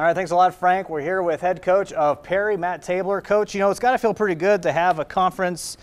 All right, thanks a lot, Frank. We're here with head coach of Perry, Matt Tabler. Coach, you know, it's got to feel pretty good to have a conference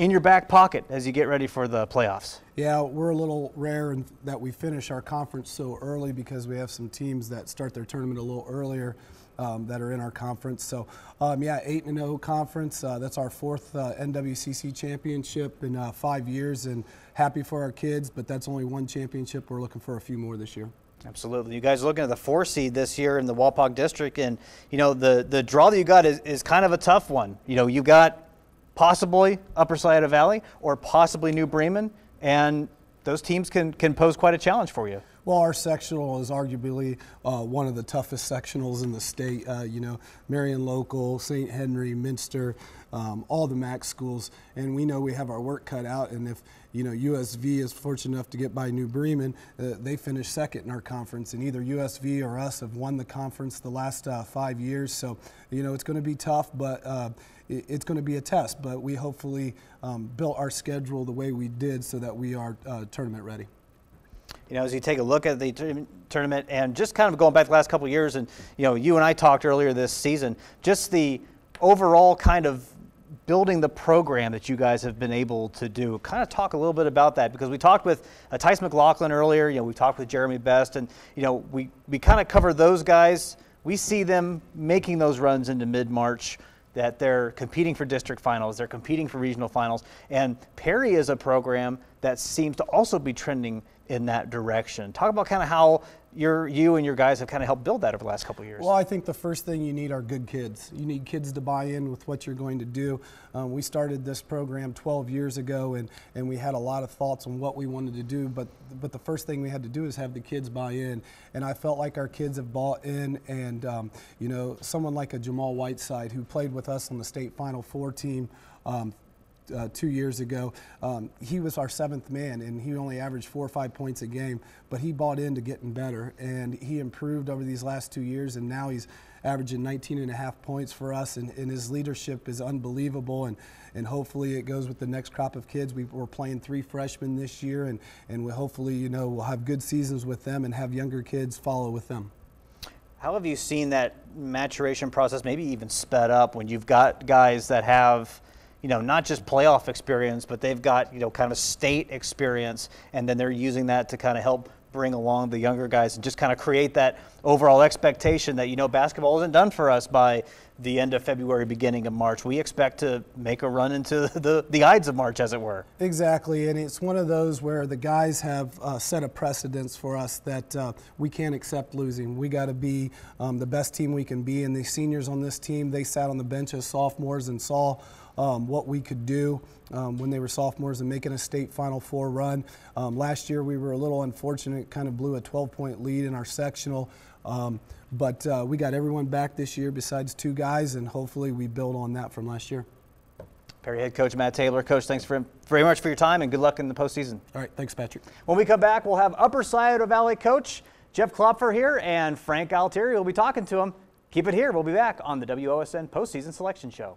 in your back pocket as you get ready for the playoffs. Yeah, we're a little rare in that we finish our conference so early because we have some teams that start their tournament a little earlier. Um, that are in our conference. So, um, yeah, 8 and 0 conference. Uh, that's our fourth uh, NWCC championship in uh, five years, and happy for our kids, but that's only one championship. We're looking for a few more this year. Absolutely. You guys are looking at the four seed this year in the Wapak district, and you know the the draw that you got is, is kind of a tough one. You know, you got possibly Upper Scioto Valley or possibly New Bremen, and those teams can can pose quite a challenge for you. Well, our sectional is arguably uh, one of the toughest sectionals in the state. Uh, you know, Marion Local, St. Henry, Minster, um, all the MAC schools, and we know we have our work cut out. And if you know USV is fortunate enough to get by New Bremen, uh, they finished second in our conference, and either USV or us have won the conference the last uh, five years. So you know it's going to be tough, but uh, it's going to be a test. But we hopefully um, built our schedule the way we did so that we are uh, tournament ready you know, as you take a look at the tournament and just kind of going back the last couple years, and you know, you and I talked earlier this season, just the overall kind of building the program that you guys have been able to do. Kind of talk a little bit about that because we talked with uh, Tice McLaughlin earlier. You know, we talked with Jeremy Best, and you know, we we kind of cover those guys. We see them making those runs into mid March that they're competing for district finals, they're competing for regional finals, and Perry is a program that seems to also be trending in that direction. Talk about kind of how your you and your guys have kind of helped build that over the last couple years. Well, I think the first thing you need are good kids. You need kids to buy in with what you're going to do. Um, we started this program 12 years ago, and, and we had a lot of thoughts on what we wanted to do. But but the first thing we had to do is have the kids buy in, and I felt like our kids have bought in. And um, you know, someone like a Jamal Whiteside who played with us on the state Final Four team. Um, uh, two years ago. Um, he was our seventh man, and he only averaged four or five points a game, but he bought into getting better, and he improved over these last two years, and now he's averaging 19 and a half points for us, and, and his leadership is unbelievable, and, and hopefully it goes with the next crop of kids. We, are playing three freshmen this year, and, and we hopefully, you know, we'll have good seasons with them and have younger kids follow with them. How have you seen that maturation process maybe even sped up when you've got guys that have – you know, not just playoff experience, but they've got, you know, kind of state experience, and then they're using that to kind of help bring along the younger guys and just kind of create that overall expectation that, you know, basketball isn't done for us by the end of February, beginning of March. We expect to make a run into the, the Ides of March, as it were. Exactly, and it's one of those where the guys have uh, set a precedence for us that uh, we can't accept losing. We got to be um, the best team we can be, and the seniors on this team, they sat on the bench as sophomores and saw um, what we could do um, when they were sophomores and making a state Final Four run. Um, last year we were a little unfortunate, kind of blew a 12-point lead in our sectional. Um, but uh, we got everyone back this year besides two guys, and hopefully we build on that from last year. Perry head coach Matt Tabler. Coach, thanks for, very much for your time and good luck in the postseason. All right, thanks, Patrick. When we come back, we'll have Upper Scioto Valley coach Jeff Klopfer here, and Frank Altieri will be talking to him. Keep it here. We'll be back on the WOSN postseason selection show.